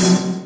Yes.